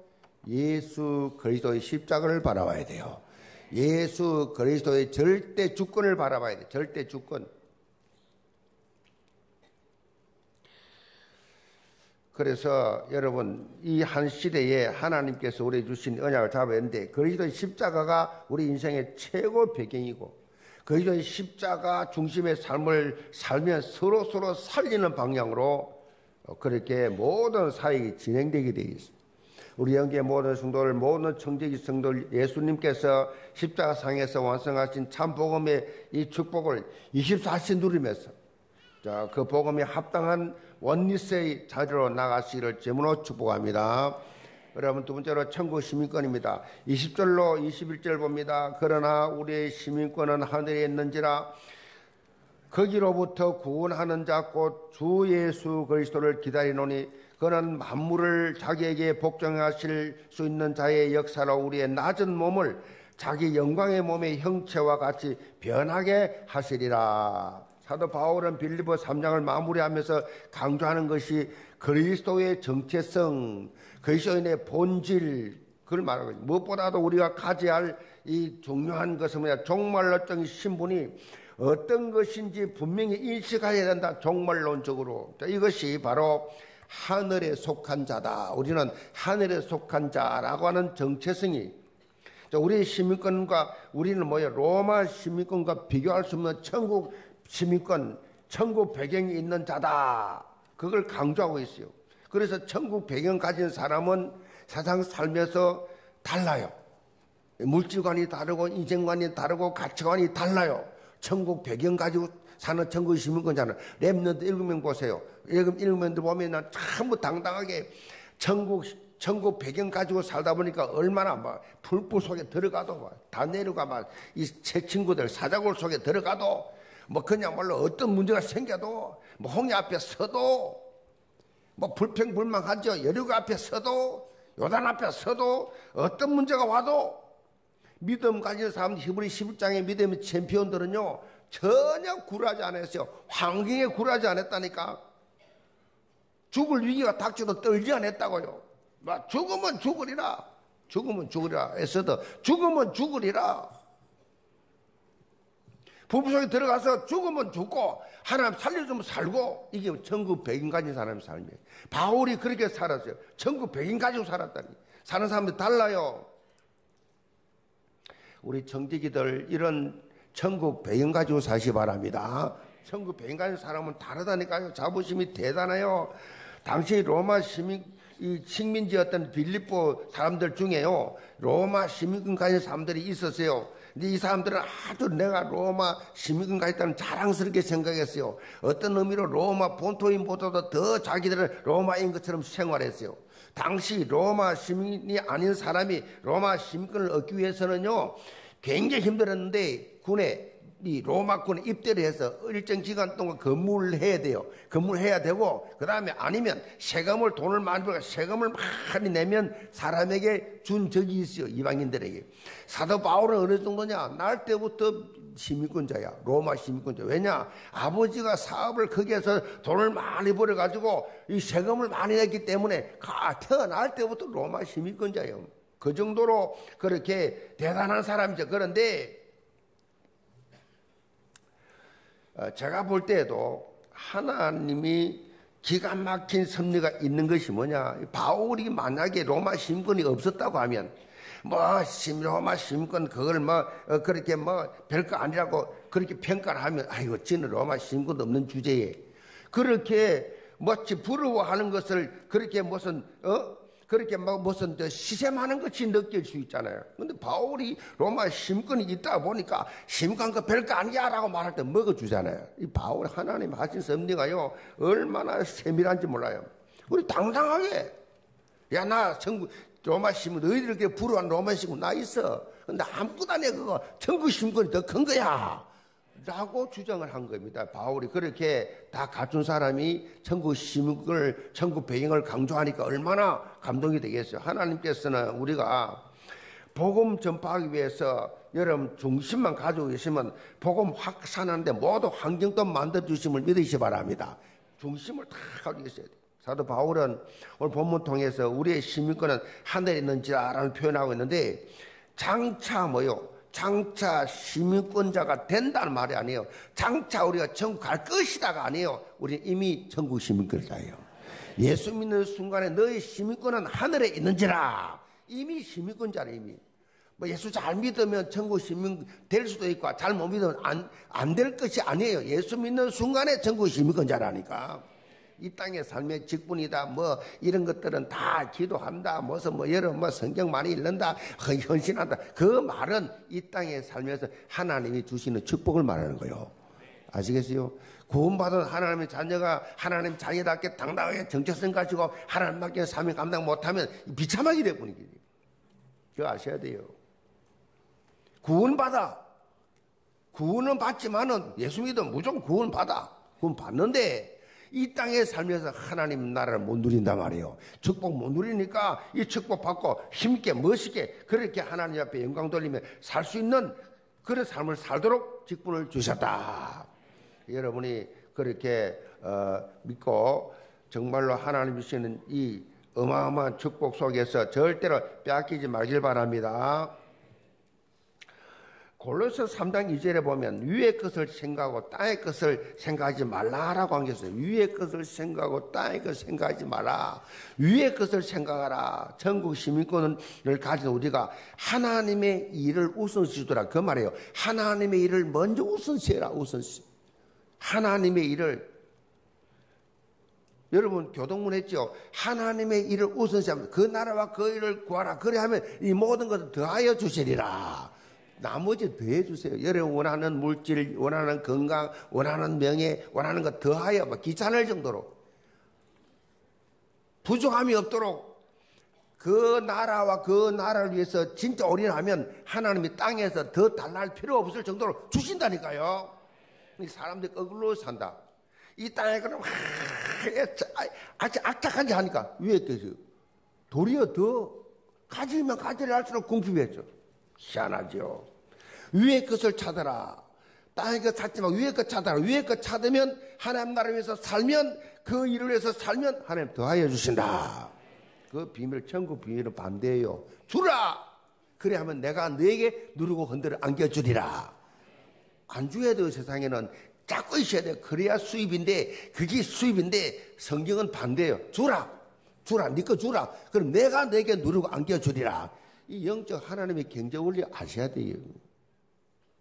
예수 그리스도의 십자가를 바라봐야 돼요. 예수 그리스도의 절대 주권을 바라봐야 돼. 절대 주권. 그래서 여러분 이 한 시대에 하나님께서 우리 주신 언약을 잡아야 되는데 그리스도의 십자가가 우리 인생의 최고 배경이고 그리스도의 십자가 중심의 삶을 살면 서로 서로 살리는 방향으로 어, 그렇게 모든 사역이 진행되게 되어 있습니다. 우리 영계 모든 성도를 모든 청지기 성도를 예수님께서 십자가상에서 완성하신 참 복음의 이 축복을 24시 누리면서 자, 그 복음에 합당한 원리스의 자리로 나가시기를 제문으로 축복합니다. 여러분 두 번째로 천국 시민권입니다. 20절로 21절 봅니다. 그러나 우리의 시민권은 하늘에 있는지라 거기로부터 구원하는 자 곧 주 예수 그리스도를 기다리노니 그는 만물을 자기에게 복종하실 수 있는 자의 역사로 우리의 낮은 몸을 자기 영광의 몸의 형체와 같이 변하게 하시리라. 사도 바울은 빌리보 3장을 마무리하면서 강조하는 것이 그리스도의 정체성, 그리스도인의 본질, 그걸 말하고 무엇보다도 우리가 가져야 할 이 중요한 것은 뭐냐. 종말로적인 신분이 어떤 것인지 분명히 인식해야 된다. 종말론적으로. 이것이 바로 하늘에 속한 자다. 우리는 하늘에 속한 자라고 하는 정체성이 우리의 시민권과 우리는 뭐야 로마 시민권과 비교할 수 없는 천국 시민권, 천국 배경이 있는 자다. 그걸 강조하고 있어요. 그래서 천국 배경 가진 사람은 세상 살면서 달라요. 물질관이 다르고 인생관이 다르고 가치관이 달라요. 천국 배경 가지고 사는 천국 시민권자는 랩런트 일곱 명 보세요. 일곱 일곱 명들 보면 전부 당당하게 천국 천국 배경 가지고 살다 보니까 얼마나 막 불불 속에 들어가도 막 다 내려가 막이제 친구들 사자골 속에 들어가도 뭐 그냥말로 어떤 문제가 생겨도 뭐 홍해 앞에 서도 뭐 불평불만하죠. 여류 앞에 서도 요단 앞에 서도 어떤 문제가 와도 믿음 가진 사람 히브리 11장의 믿음의 챔피언들은요 전혀 굴하지 않았어요. 환경에 굴하지 않았다니까. 죽을 위기가 닥쳐도 떨지 않았다고요. 죽으면 죽으리라. 죽으면 죽으리라. 애써도 죽으면 죽으리라. 부부 속에 들어가서 죽으면 죽고 하나님 살려주면 살고 이게 천국 백인 가진 사람의 삶이에요. 바울이 그렇게 살았어요. 천국 백인 가지고 살았다니. 사는 사람들 달라요. 우리 정직이들 이런 천국 배경 가지고 사시 바랍니다. 천국 배경 가진 사람은 다르다니까요. 자부심이 대단해요. 당시 로마 시민 이 식민지였던 빌립보 사람들 중에요. 로마 시민권 가진 사람들이 있었어요. 근데 이 사람들은 아주 내가 로마 시민권가 있다는 자랑스럽게 생각했어요. 어떤 의미로 로마 본토인보다도 더 자기들은 로마인 것처럼 생활했어요. 당시 로마 시민이 아닌 사람이 로마 시민권을 얻기 위해서는요, 굉장히 힘들었는데 군에 이 로마군에 입대를 해서 일정 기간 동안 근무를 해야 돼요. 근무를 해야 되고 그 다음에 아니면 세금을 돈을 많이 벌고 세금을 많이 내면 사람에게 준 적이 있어요. 이방인들에게. 사도 바울은 어느 정도냐? 날 때부터 시민권자야. 로마 시민권자. 왜냐? 아버지가 사업을 해서 돈을 많이 벌어가지고 이 세금을 많이 냈기 때문에 태어날 때부터 로마 시민권자예요. 그 정도로 그렇게 대단한 사람이죠. 그런데 어, 제가 볼 때에도 하나님이 기가 막힌 섭리가 있는 것이 뭐냐. 바울이 만약에 로마 신권이 없었다고 하면 뭐 로마 신권 그걸 뭐 어, 그렇게 뭐 별거 아니라고 그렇게 평가를 하면 아이고 저는 로마 신권 없는 주제에 그렇게 뭐지 부러워하는 것을 그렇게 무슨 어 그렇게 막 무슨 시샘하는 것이 느낄 수 있잖아요. 근데 바울이 로마 심권이 있다 보니까 심권 그 별거 아니야 라고 말할 때 먹어주잖아요. 이 바울 하나님 하신 섭리가요 얼마나 세밀한지 몰라요. 우리 당당하게 야나 천국 로마 심은 너희들 이렇게 불우한 로마 심은 나 있어. 근데 아무것도 아니야 그거 천국 심권이 더 큰 거야. 라고 주장을 한 겁니다. 바울이 그렇게 다 갖춘 사람이 천국 심을, 천국 배경을 강조하니까 얼마나 감동이 되겠어요. 하나님께서는 우리가 복음 전파하기 위해서 여러분 중심만 가지고 계시면 복음 확산하는데 모두 환경도 만들어 주심을 믿으시 기 바랍니다. 중심을 다 가지고 계셔야 돼요. 사도 바울은 오늘 본문 통해서 우리의 시민권은 하늘에 있는지라는 표현하고 있는데 장차 뭐요? 장차 시민권자가 된다는 말이 아니에요. 장차 우리가 천국 갈 것이다가 아니에요. 우리 이미 천국 시민권자예요. 예수 믿는 순간에 너의 시민권은 하늘에 있는지라. 이미 시민권자라 이미. 뭐 예수 잘 믿으면 천국 시민 될 수도 있고 잘 못 믿으면 안 안 될 것이 아니에요. 예수 믿는 순간에 천국 시민권자라니까. 이 땅의 삶의 직분이다. 뭐 이런 것들은 다 기도한다. 무슨 뭐 여러 뭐 성경 많이 읽는다. 헌신한다. 그 말은 이 땅의 삶에서 하나님이 주시는 축복을 말하는 거예요. 아시겠어요? 구원받은 하나님의 자녀가 하나님 자녀답게 당당하게 정체성 가지고 하나님 밖에 사명 감당 못하면 비참하게 되버리기. 그거 아셔야 돼요. 구원받아. 구원은 받지만은 예수 믿으면 무조건 구원 받아. 구원 받는데 이 땅에 살면서 하나님 나라를 못 누린단 말이에요. 축복 못 누리니까 이 축복 받고 힘있게 멋있게 그렇게 하나님 앞에 영광 돌리며 살 수 있는 그런 삶을 살도록 직분을 주셨다. 여러분이 그렇게 어, 믿고 정말로 하나님 주시는 이 어마어마한 축복 속에서 절대로 빼앗기지 말길 바랍니다. 골로새 3장 2절에 보면 위의 것을 생각하고 땅의 것을 생각하지 말라라고 한 게 있어요. 위의 것을 생각하고 땅의 것을 생각하지 마라. 위의 것을 생각하라. 전국 시민권을 가진 우리가 하나님의 일을 우선시 두라. 그 말이에요. 하나님의 일을 먼저 우선시 해라. 우선시. 하나님의 일을 여러분 교동문 했죠. 하나님의 일을 우선시하면 그 나라와 그 일을 구하라. 그래 하면 이 모든 것을 더하여 주시리라. 나머지 더해 주세요. 여러분 원하는 물질, 원하는 건강, 원하는 명예, 원하는 것 더하여 막 귀찮을 정도로 부족함이 없도록 그 나라와 그 나라를 위해서 진짜 올인하면 하나님이 땅에서 더 달랄 필요 없을 정도로 주신다니까요. 사람들이 거꾸로 산다. 이 땅에 그럼 아주 악착하게 하니까 위에 께서 도리어 더 가지면 가지려 할수록 궁핍해져. 희한하죠. 위의 것을 찾아라. 땅의 것 찾지 마. 위의 것 찾아라. 위의 것 찾으면 하나님 나라를 위해서 살면 그 일을 위해서 살면 하나님 더하여 주신다. 그 비밀, 천국 비밀은 반대예요. 주라! 그래 하면 내가 너에게 누르고 흔들어 안겨주리라. 안 돼요, 세상에는. 자꾸 있어야 돼요. 그래야 수입인데, 그게 수입인데, 성경은 반대예요. 주라! 주라! 니거 네 주라! 그럼 내가 너에게 누르고 안겨주리라. 이 영적 하나님의 경제 원리 아셔야 돼요.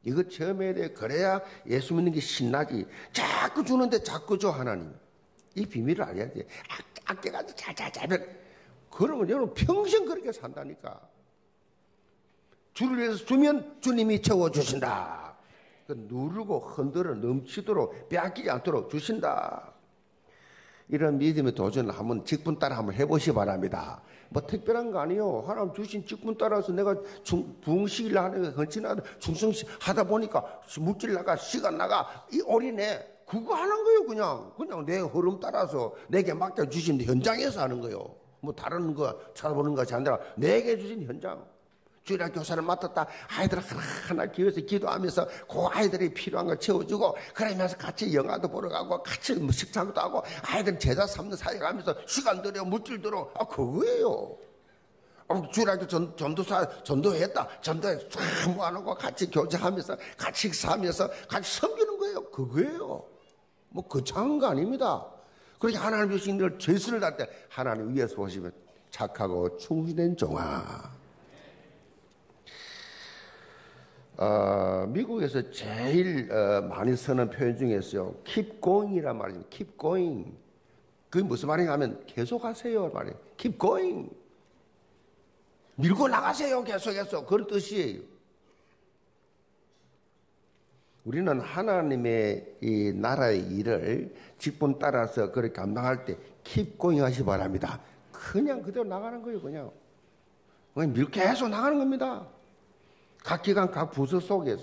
이거 처음에 대해 그래야 예수 믿는 게 신나지. 자꾸 주는데 자꾸 줘 하나님. 이 비밀을 알아야 돼. 아껴가지고 자자자면 그러면 여러분 평생 그렇게 산다니까. 주를 위해서 주면 주님이 채워 주신다. 그 누르고 흔들어 넘치도록 빼앗기지 않도록 주신다. 이런 믿음의 도전을 한번 직분 따라 한번 해보시 기 바랍니다. 뭐 특별한 거 아니요. 하나님 주신 직분 따라서 내가 중, 부흥시기를 하는 헌신하다 중성시 하다 보니까 물질 나가 시간 나가 이 올인해 그거 하는 거예요 그냥 그냥 내 흐름 따라서 내게 맡겨 주신 현장에서 하는 거예요. 뭐 다른 거 찾아보는 것이 아니라 내게 주신 현장. 주일학 교사를 맡았다. 아이들 하나하나 기회해서 기도하면서 그 아이들이 필요한 걸 채워주고 그러면서 같이 영화도 보러 가고 같이 뭐 식사도 하고 아이들 제자 삼는 사회 가면서 시간 들여 물질 들어. 아, 그거예요. 어, 주일학교 전, 전도사, 전도했다. 전도해. 모아놓고 같이 교제하면서 같이 식사하면서 같이 섬기는 거예요. 그거예요. 뭐 거창한 거 아닙니다. 그렇게 하나님 주신 걸 죄수를 할때 하나님 위에서 보시면 착하고 충실된 종아. 어, 미국에서 제일 어, 많이 쓰는 표현 중에서요. keep going이란 말입니다. keep going. 그게 무슨 말인가 하면 계속하세요 말이에요. keep going. 밀고 나가세요 계속해서 그런 뜻이에요. 우리는 하나님의 이 나라의 일을 직분 따라서 그렇게 감당할 때 keep going 하시 바랍니다. 그냥 그대로 나가는 거예요, 그냥. 그냥 밀 계속 나가는 겁니다. 각 기관, 각 부서 속에서.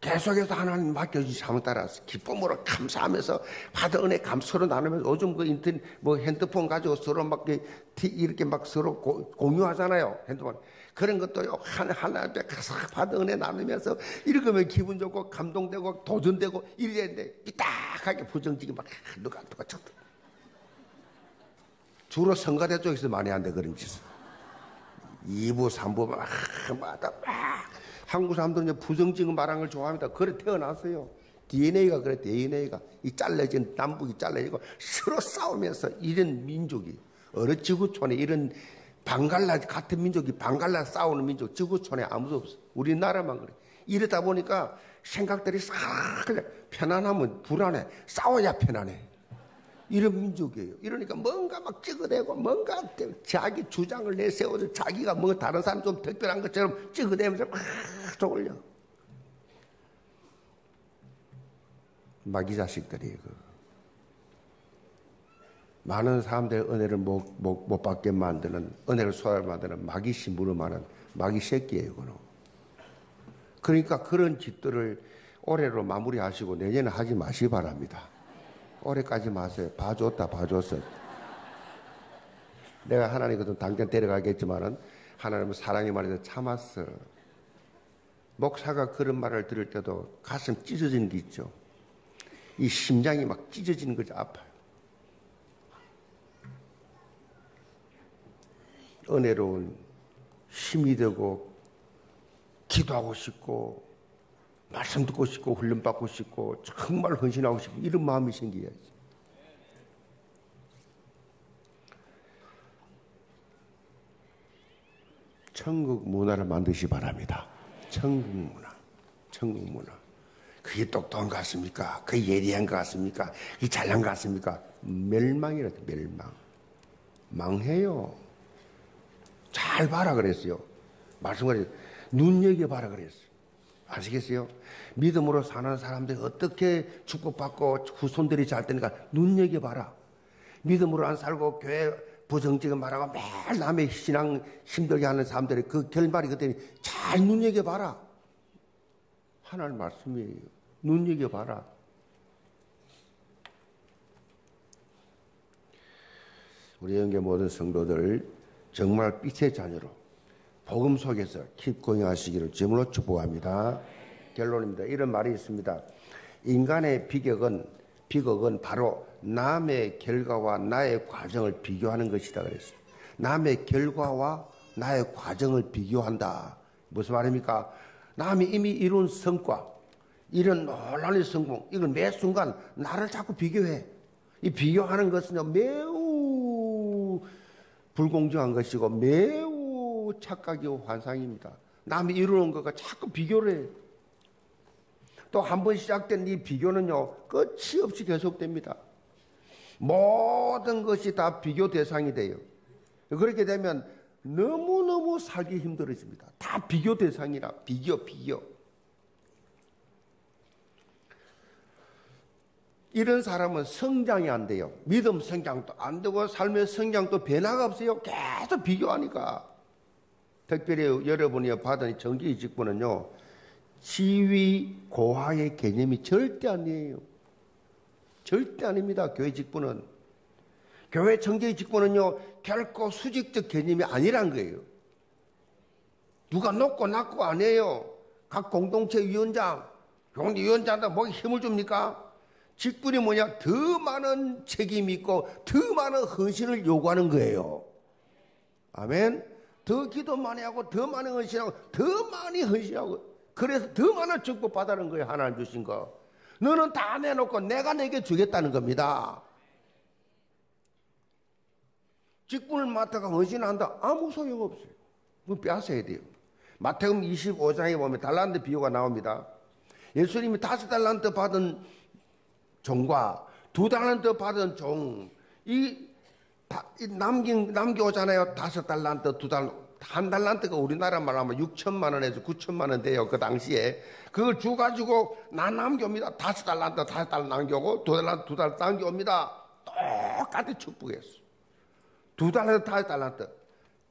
계속해서 하나님 맡겨주신 삶을 따라서 기쁨으로 감사하면서 받은 은혜 감서로 나누면서 요즘 그 인터넷 뭐 핸드폰 가지고 서로 막 이렇게 막 서로 고, 공유하잖아요. 핸드폰. 그런 것도요. 하나, 하나 앞에 가서 받은 은혜 나누면서 이렇게면 기분 좋고 감동되고 도전되고 이래야되는데 삐딱하게 부정적이 막 누가 누가 쳤다. 주로 성가대 쪽에서 많이 한대 그런 짓을. 2부, 3부 막, 막, 막. 한국 사람들은 이제 부정적인 말하는 걸 좋아합니다. 그래 태어났어요. DNA가 그래, DNA가. 이 잘라진 남북이 잘라지고 서로 싸우면서 이런 민족이, 어느 지구촌에 이런 방갈라, 같은 민족이 방갈라 싸우는 민족, 지구촌에 아무도 없어. 우리나라만 그래. 이러다 보니까 생각들이 싹 그냥 편안하면 불안해. 싸워야 편안해. 이런 민족이에요. 이러니까 뭔가 막 찍어대고 뭔가 자기 주장을 내세워서 자기가 뭐 다른 사람 좀 특별한 것처럼 찍어대면서 막 쪼올려. 마귀 자식들이 그 많은 사람들의 은혜를 못, 못, 못 받게 만드는 은혜를 소화를 만드는 마귀 신부로 말하는 마귀 새끼예요, 그는. 그러니까 그런 짓들을 올해로 마무리하시고 내년에 하지 마시기 바랍니다. 올해까지 마세요. 봐줬다, 봐줬어. 내가 하나님거든 당장 데려가겠지만은 하나님은 사랑의 말에서 참았어. 목사가 그런 말을 들을 때도 가슴 찢어지는 게 있죠. 이 심장이 막 찢어지는 거죠. 아파요. 은혜로운 힘이 되고 기도하고 싶고 말씀 듣고 싶고 훈련 받고 싶고 정말 헌신하고 싶고 이런 마음이 생겨야지. 천국 문화를 만드시 바랍니다. 천국 문화. 천국 문화. 그게 똑똑한 것 같습니까? 그게 예리한 것 같습니까? 그게 잘난 것 같습니까? 멸망이라도 멸망. 망해요. 잘 봐라 그랬어요. 말씀하신 눈여겨봐라 그랬어요. 아시겠어요? 믿음으로 사는 사람들이 어떻게 축복받고 후손들이 잘 되는가 눈여겨봐라. 믿음으로 안 살고 교회 부정적인 말하고 매일 남의 신앙 힘들게 하는 사람들의 그 결말이 그때니 잘 눈여겨봐라. 하나님 말씀이에요. 눈여겨봐라. 우리 영계 모든 성도들 정말 빛의 자녀로 복음 속에서 킵고잉 하시기를 주으로 축복합니다. 결론입니다. 이런 말이 있습니다. 인간의 비격은 비극은 바로 남의 결과와 나의 과정을 비교하는 것이다 그랬어요. 남의 결과와 나의 과정을 비교한다. 무슨 말입니까? 남이 이미 이룬 성과, 이런 논란의 성공, 이건 매 순간 나를 자꾸 비교해. 이 비교하는 것은 매우 불공정한 것이고 매우 착각이고 환상입니다. 남이 이루는 것과 자꾸 비교를 해. 또한 번 시작된 이 비교는요, 끝이 없이 계속됩니다. 모든 것이 다 비교 대상이 돼요. 그렇게 되면 너무너무 살기 힘들어집니다. 다 비교 대상이라 비교 비교. 이런 사람은 성장이 안 돼요. 믿음 성장도 안 되고 삶의 성장도 변화가 없어요. 계속 비교하니까. 특별히 여러분이 받은 정기 직분은요, 지위 고하의 개념이 절대 아니에요. 절대 아닙니다. 교회 직분은. 교회 정기 직분은요, 결코 수직적 개념이 아니란 거예요. 누가 높고 낮고 아니에요. 각 공동체 위원장, 위원장한테 뭐 힘을 줍니까? 직분이 뭐냐? 더 많은 책임이 있고 더 많은 헌신을 요구하는 거예요. 아멘. 더 기도 많이 하고 더 많이 헌신하고 더 많이 헌신하고 그래서 더 많은 축복 받아는 거예요. 하나님 주신 거. 너는 다 내놓고 내가 내게 주겠다는 겁니다. 직분을 맡아가 헌신한다. 아무 소용 없어요. 그 빼앗아야 돼요. 마태음 25장에 보면 달란트 비유가 나옵니다. 예수님이 다섯 달란트 받은 종과 두 달란트 받은 종, 이, 남긴, 남겨오잖아요. 다섯 달란트, 두 달, 한 달란트가 우리나라 말하면 6천만 원에서 9천만 원 돼요. 그 당시에. 그걸 주가지고 나 남겨옵니다. 다섯 달란트, 다섯 달 남겨오고 두 달란트, 두 달 남겨옵니다. 똑같이 축복했어. 두 달란트, 다섯 달란트.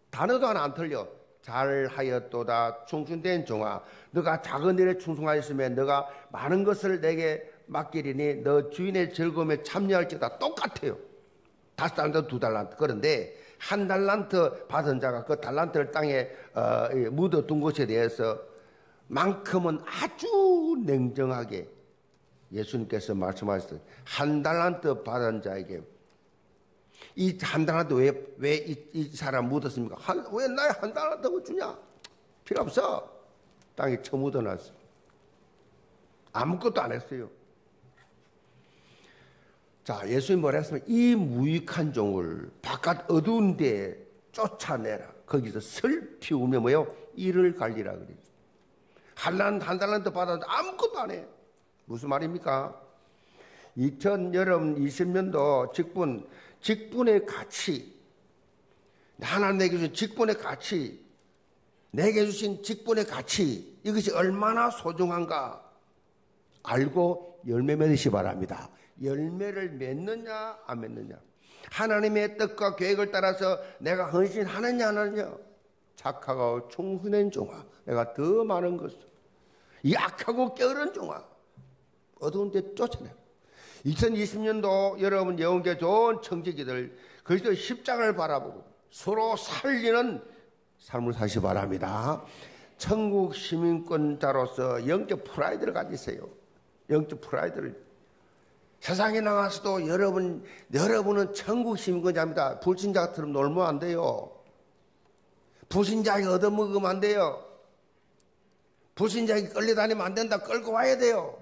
단어도 하나 안 틀려. 잘하였도다 충순된 종아 너가 작은 일에 충성하였으면 너가 많은 것을 내게 맡기리니 너 주인의 즐거움에 참여할지다 똑같아요. 다섯 달란트, 두 달란트. 그런데 한 달란트 받은 자가 그 달란트를 땅에 어, 묻어둔 것에 대해서 만큼은 아주 냉정하게 예수님께서 말씀하셨어요. 한 달란트 받은 자에게 이 한 달란트 왜, 왜 이, 이 사람 묻었습니까? 한, 왜 나의 한 달란트 주냐? 필요 없어. 땅에 처묻어놨어. 아무것도 안 했어요. 자, 예수님 뭐라 했으면 이 무익한 종을 바깥 어두운 데 쫓아내라. 거기서 슬피우며 뭐요? 이를 갈리라 그래요. 한란 한 달란트 받았는데 아무것도 안 해. 무슨 말입니까? 2000 여름 20년도 직분 직분의 가치 하나님 내게 주신 직분의 가치 내게 주신 직분의 가치 이것이 얼마나 소중한가 알고 열매 맺으시 바랍니다. 열매를 맺느냐 안 맺느냐. 하나님의 뜻과 계획을 따라서 내가 헌신하느냐 안 하느냐. 착하고 충분한 종아. 내가 더 많은 것을. 약하고 게으른 종아. 어두운 데 쫓아내. 2020년도 여러분 영계 좋은 청지기들 그리스도 십장을 바라보고 서로 살리는 삶을 사시 바랍니다. 천국 시민권자로서 영적 프라이드를 가지세요. 영적 프라이드를 세상에 나가서도 여러분, 여러분은 천국 시민권자입니다. 불신자처럼 놀면 안 돼요. 불신자에게 얻어먹으면 안 돼요. 불신자에게 끌려다니면 안 된다. 끌고 와야 돼요.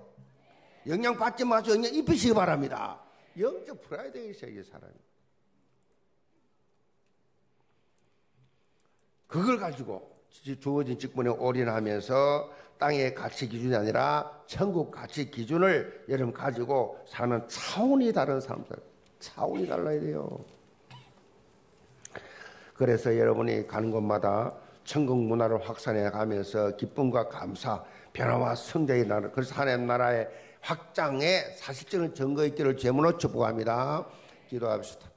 영향 받지 마시고 영향 입히시기 바랍니다. 영적 있어야 이 사람이. 그걸 가지고 주어진 직분에 올인하면서 땅의 가치 기준이 아니라 천국 가치 기준을 여러분 가지고 사는 차원이 다른 사람들. 차원이 달라야 돼요. 그래서 여러분이 가는 곳마다 천국 문화를 확산해 가면서 기쁨과 감사, 변화와 성장의 나라, 그래서 하나님 나라의 확장에 사실적인 증거 있기를 제문으로 축복합니다. 기도합시다.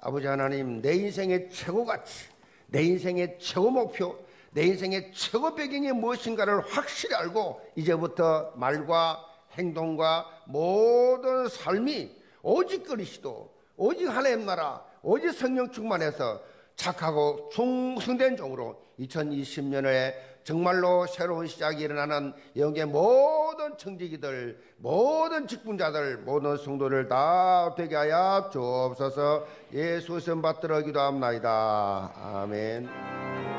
아버지 하나님, 내 인생의 최고 가치, 내 인생의 최고 목표, 내 인생의 최고 배경이 무엇인가를 확실히 알고 이제부터 말과 행동과 모든 삶이 오직 그리스도, 오직 하나님 나라, 오직 성령 충만해서 착하고 충성된 종으로 2020년에 정말로 새로운 시작이 일어나는 영계 모든 청지기들, 모든 직분자들, 모든 성도를 다 되게 하여 주옵소서 예수 선 받들어 기도합니다. 아멘.